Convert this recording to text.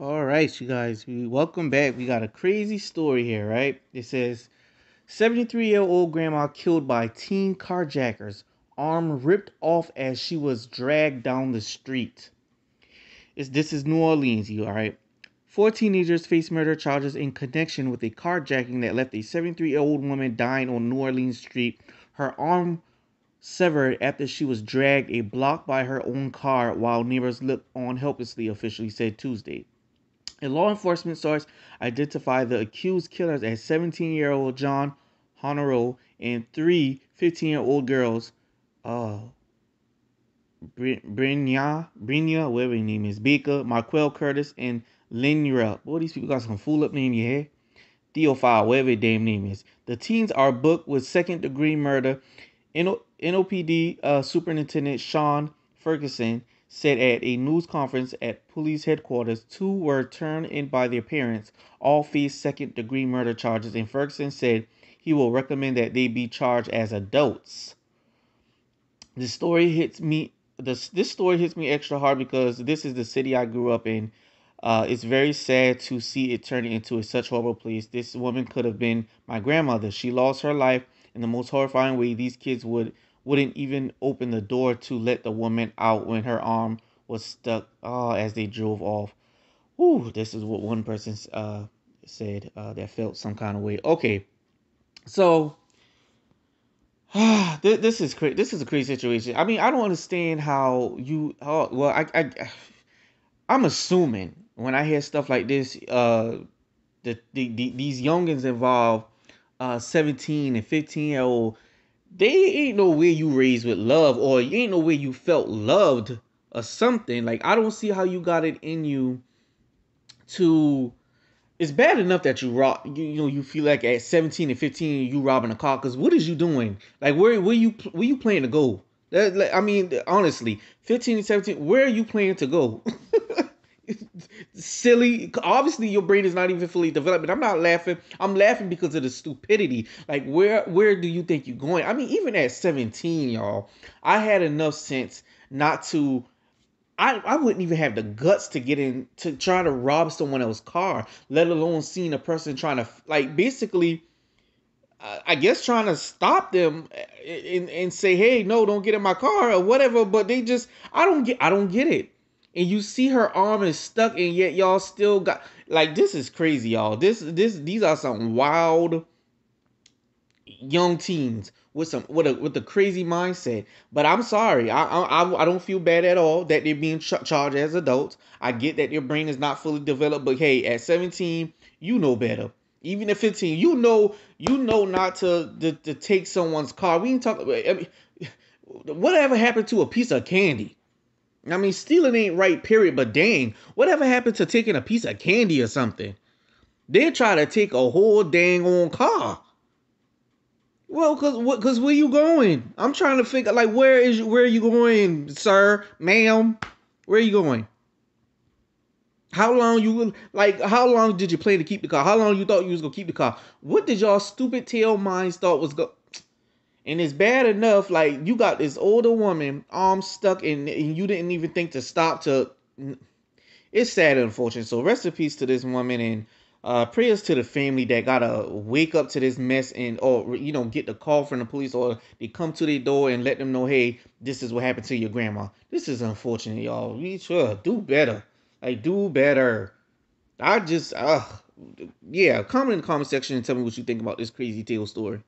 All right, you guys, we welcome back. We got a crazy story here, right? It says 73 year old grandma killed by teen carjackers, arm ripped off as she was dragged down the street. It's, this is New Orleans, you all right? Four teenagers face murder charges in connection with a carjacking that left a 73 year old woman dying on New Orleans Street. Her arm severed after she was dragged a block by her own car while neighbors looked on helplessly, officially said Tuesday. A law enforcement source identified the accused killers as 17 year old John Honoro and three 15 year old girls, uh, Brinya, Brinya, whatever her name is, Baker, Marquel Curtis, and Lynra. Boy, these people got some fool up name here. Theophile, whatever their damn name is. The teens are booked with second degree murder. NOPD uh, Superintendent Shaun Ferguson said at a news conference at police headquarters two were turned in by their parents. All face second degree murder charges, and Ferguson said he will recommend that they be charged as adults. This story hits me. This this story hits me extra hard because this is the city I grew up in. Uh, it's very sad to see it turning into a such horrible place. This woman could have been my grandmother. She lost her life in the most horrifying way. These kids would wouldn't even open the door to let the woman out when her arm was stuck oh, as they drove off. Ooh, this is what one person uh, said uh, that felt some kind of way. Okay, so this, this is crazy. This is a crazy situation. I mean, I don't understand how you. How, well, I, I, I'm assuming when I hear stuff like this, uh, the, the, the these youngins involved, uh, 17 and 15 year old they ain't no way you raised with love or you ain't no way you felt loved or something. Like I don't see how you got it in you to it's bad enough that you rob you, you know you feel like at 17 and 15 you robbing a car because what is you doing? Like where where you where you playing to go? That, like, i mean honestly 15 and 17 where are you planning to go silly. Obviously, your brain is not even fully developed. But I'm not laughing. I'm laughing because of the stupidity. Like, where where do you think you're going? I mean, even at 17, y'all, I had enough sense not to. I, I wouldn't even have the guts to get in to try to rob someone else's car, let alone seeing a person trying to like basically. I guess trying to stop them eh, eh, and, and say, "Hey, no, don't get in my car" or whatever. But they just, I don't get, I don't get it and you see her arm is stuck and yet y'all still got like this is crazy y'all. This this these are some wild young teens with some with a with a crazy mindset. But i'm sorry. I i, I don't feel bad at all that they're being ch- charged as adults. I get that your brain is not fully developed but hey at 17 you know better. Even at 15 you know you know not to to, to take someone's car. We ain't talking I mean, whatever happened to a piece of candy I mean, stealing ain't right, period. But dang, whatever happened to taking a piece of candy or something? They try to take a whole dang on car. Well, cause what? Cause where you going? I'm trying to figure like where is where are you going, sir, ma'am? Where are you going? How long you like? How long did you plan to keep the car? How long you thought you was gonna keep the car? What did y'all stupid tail minds thought was go? And it's bad enough, like you got this older woman arm stuck in, and you didn't even think to stop to. It's sad and unfortunate. So rest in peace to this woman, and uh, prayers to the family that gotta wake up to this mess, and or you know get the call from the police, or they come to their door and let them know, hey, this is what happened to your grandma. This is unfortunate, y'all. We should do better. Like do better. I just, uh, yeah. Comment in the comment section and tell me what you think about this crazy tale story.